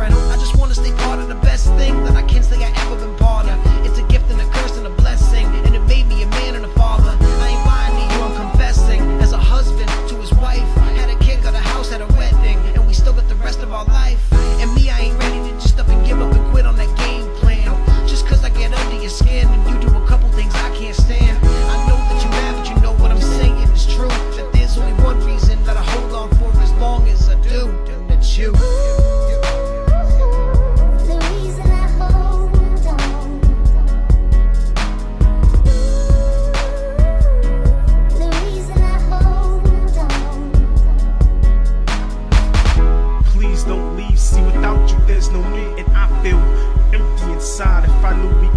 I just wanna stay part of the best thing that I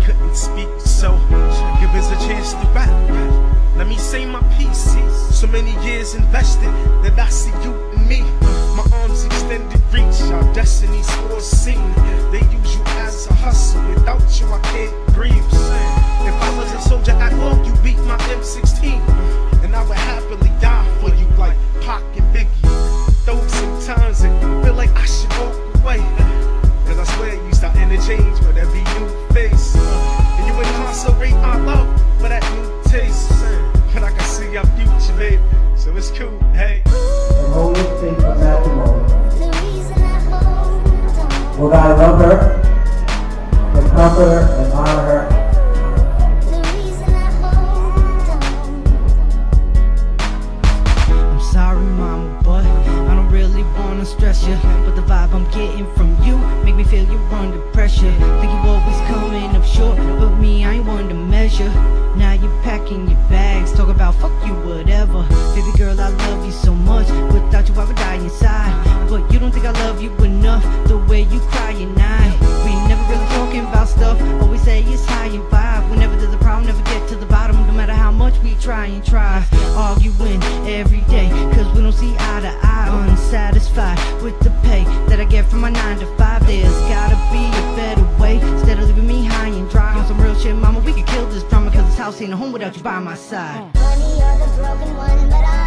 couldn't speak, so give us a chance to rap. Let me say my pieces. So many years invested that I see you and me. Would I love her, and comfort her, and honor her? I'm sorry, mama, but I don't really wanna stress you. But the vibe I'm getting from you make me feel you're under pressure. Think you with the pay that I get from my 9 to 5 There's gotta be a better way. Instead of leaving me high and dry On some real shit, mama, we could kill this drama Cause this house ain't a home without you by my side. Money,